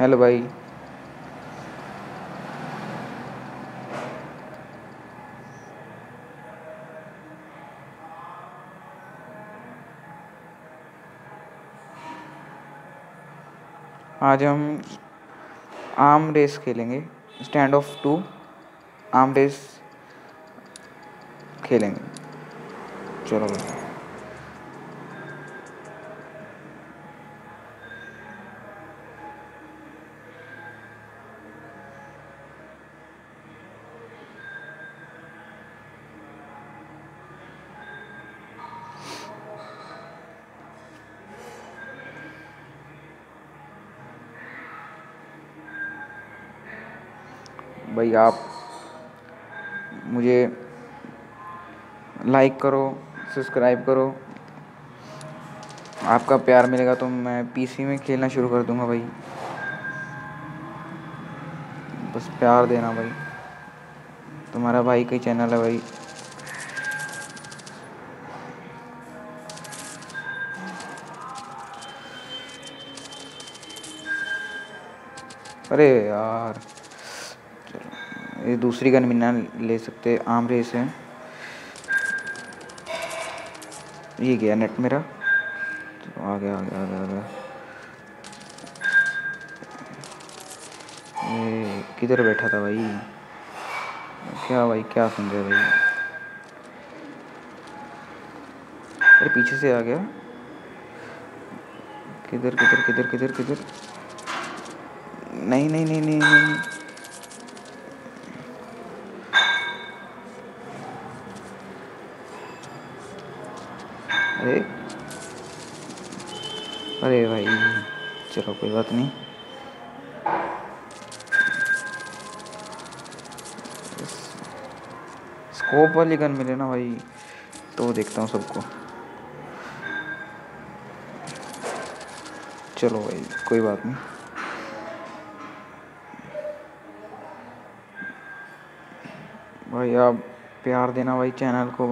Hello भाई। आज हम आर्म रेस खेलेंगे standoff two arm race खेलेंगे। चलो भाई। भाई आप मुझे लाइक करो सब्सक्राइब करो। आपका प्यार मिलेगा तो मैं पीसी में खेलना शुरू कर दूँगा भाई। बस प्यार देना भाई। तुम्हारा भाई का चैनल है भाई। अरे यार। ये दूसरी गन भी ना ले सकते, आम रेस है। ये गया नेट मेरा। तो आ गया आ गया आ गया आ गया। ये किधर बैठा था भाई? क्या भाई, क्या समझे भाई? अरे पीछे से आ गया। किधर किधर किधर किधर किधर? नहीं नहीं नहीं नहीं नहीं। अरे। अरे भाई, चलो कोई बात नहीं। स्कोप वाली गन मिले ना भाई तो देखता हूँ सबको। चलो भाई, कोई बात नहीं। भाई आप प्यार देना भाई चैनल को।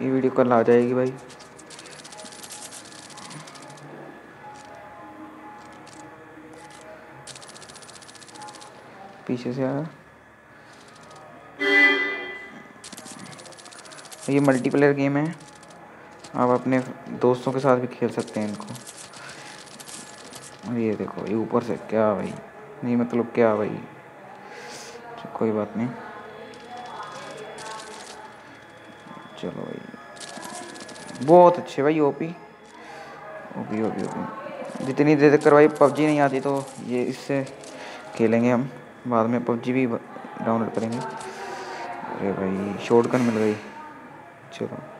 ये वीडियो कल आ जाएगी भाई। पीछे से आया ये मल्टीप्लेयर गेम है। आप अपने दोस्तों के साथ भी खेल सकते हैं इनको। ये देखो, ये ऊपर से क्या भाई? नहीं मतलब क्या भाई? कोई बात नहीं। चलो भाई। बहुत अच्छे भाई ओपी ओपी ओपी ओपी जितनी देर तक करवाई पबजी नहीं आती तो ये इससे खेलेंगे हम। बाद में पबजी भी डाउनलोड करेंगे। अरे भाई शॉर्ट गन मिल गई। चलो।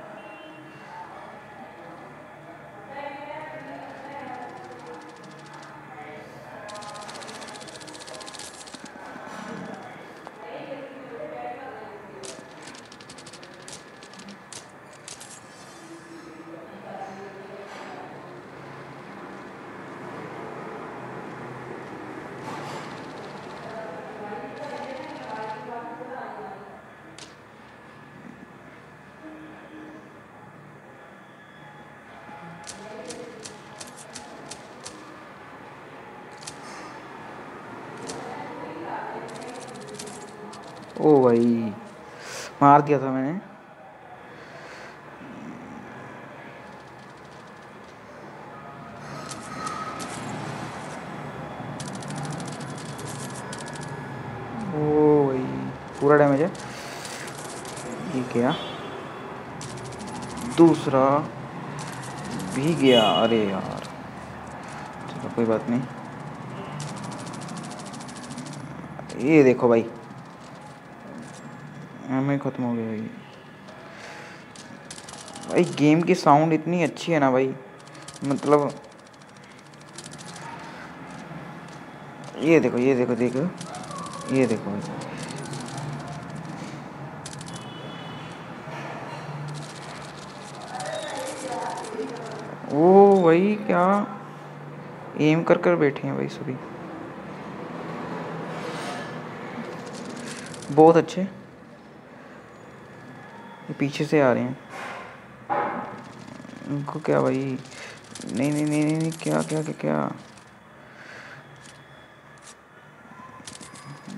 ओ भाई, मार दिया था मैंने। ओ भाई, पूरा डैमेज है। ये गया। दूसरा भी गया। अरे यार, चलो कोई बात नहीं। ये देखो भाई। हमें ख़त्म हो गया भाई। भाई गेम की साउंड इतनी अच्छी है ना भाई। मतलब ये देखो ये देखो देखो। ये देखो। ओ भाई, क्या एम कर कर बैठे हैं भाई सभी। बहुत अच्छे। पीछे से आ रहे हैं। उनको क्या भाई? नहीं नहीं नहीं नहीं, नहीं क्या क्या क्या क्या?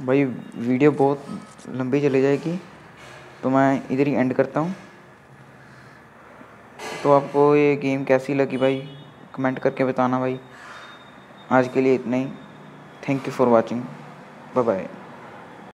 भाई वीडियो बहुत लंबी चली जाएगी तो मैं इधर ही एंड करता हूँ। तो आपको ये गेम कैसी लगी भाई? कमेंट करके बताना भाई। आज के लिए इतना ही। Thank you for watching bye bye